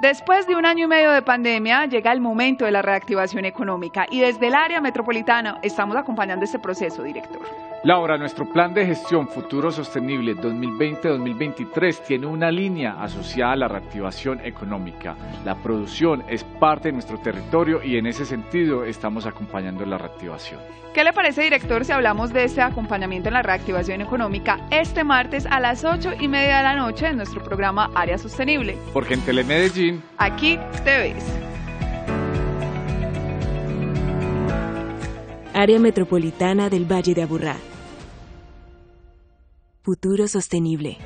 Después de un año y medio de pandemia, llega el momento de la reactivación económica y desde el área metropolitana estamos acompañando este proceso, director. Laura, nuestro plan de gestión futuro sostenible 2020-2023 tiene una línea asociada a la reactivación económica. La producción es parte de nuestro territorio y en ese sentido estamos acompañando la reactivación. ¿Qué le parece, director, si hablamos de este acompañamiento en la reactivación económica este martes a las 8 y media de la noche en nuestro programa Área Sostenible? Porque en Telemedellín, aquí te ves. Área Metropolitana del Valle de Aburrá. Futuro sostenible.